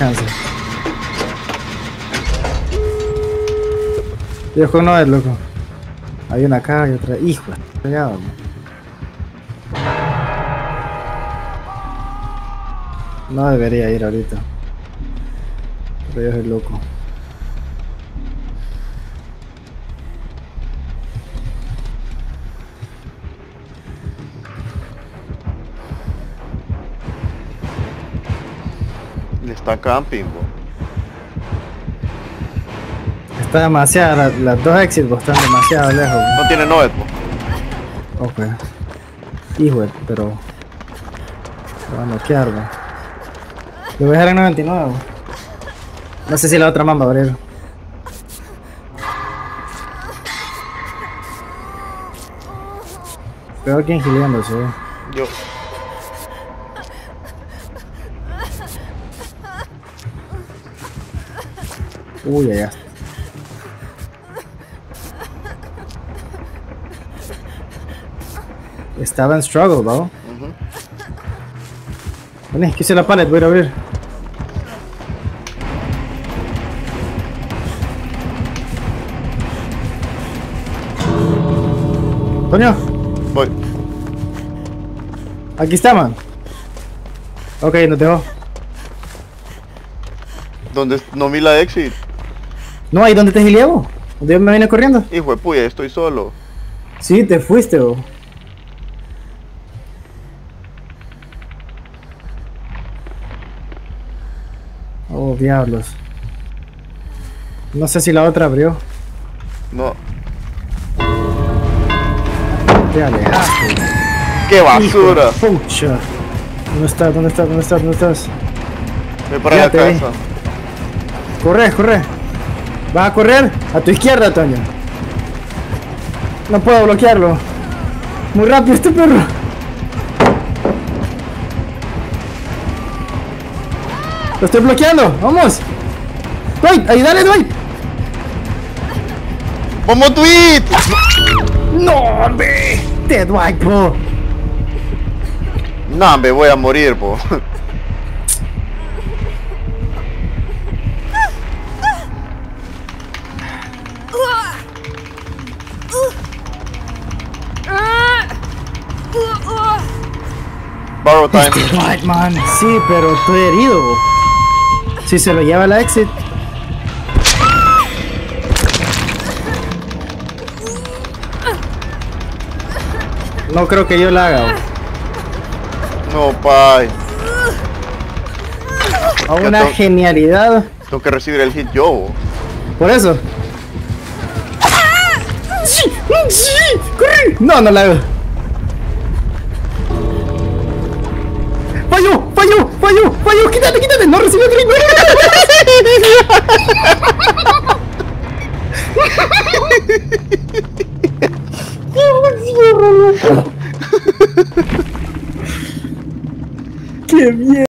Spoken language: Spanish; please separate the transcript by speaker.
Speaker 1: chance. Viejo no es loco. Hay una acá y otra. Hijo, pegado. No debería ir ahorita. Pero yo soy loco.
Speaker 2: Está camping, bo.
Speaker 1: Está demasiado, la- las dos exits bo, están demasiado lejos.
Speaker 2: No tiene Noed, bo.
Speaker 1: Ok. Hijo, pero. Lo van a noquear, bo. Lo voy a dejar en 99. bo. No sé si la otra man va a abrir. Gileándose, eh.
Speaker 2: Yo.
Speaker 1: Uy, allá. Estaba en struggle, ¿no?
Speaker 2: Ujú.
Speaker 1: Vení, quise la pallet, voy a ir a abrir. Toño,
Speaker 2: Voy.
Speaker 1: aquí está, man. Ok, nos dejó.
Speaker 2: ¿Dónde no vi la exit?
Speaker 1: No, ahí donde te gileó. Donde yo me vine corriendo.
Speaker 2: Hijo de puya, estoy solo.
Speaker 1: Sí, te fuiste, bo. Oh, diablos. No sé si la otra abrió.
Speaker 2: No.
Speaker 1: Te alejaste.
Speaker 2: ¡Qué basura!
Speaker 1: Pucha. ¿Dónde estás? ¿Dónde estás? ¿Dónde estás? ¿Dónde estás?
Speaker 2: Voy para la casa.
Speaker 1: Corre, corre. ¿Vas a correr? A tu izquierda, Toño. No puedo bloquearlo. Muy rápido este perro. Lo estoy bloqueando. Vamos. Dwight, ayúdale, Dwight.
Speaker 2: ¡Vamos, tweet!
Speaker 1: No, hombre. Te Dwight, po.
Speaker 2: No, me voy a morir, po. Borrow time.
Speaker 1: Este. Sí, pero estoy herido. Si se lo lleva la exit. No creo que yo la haga.
Speaker 2: No, pay.
Speaker 1: A una
Speaker 2: tengo-
Speaker 1: genialidad.
Speaker 2: Tengo que recibir el hit yo.
Speaker 1: Por eso. No, no la hago. ¡Quítate, quítate! ¡No recibe otro ¡Qué bien!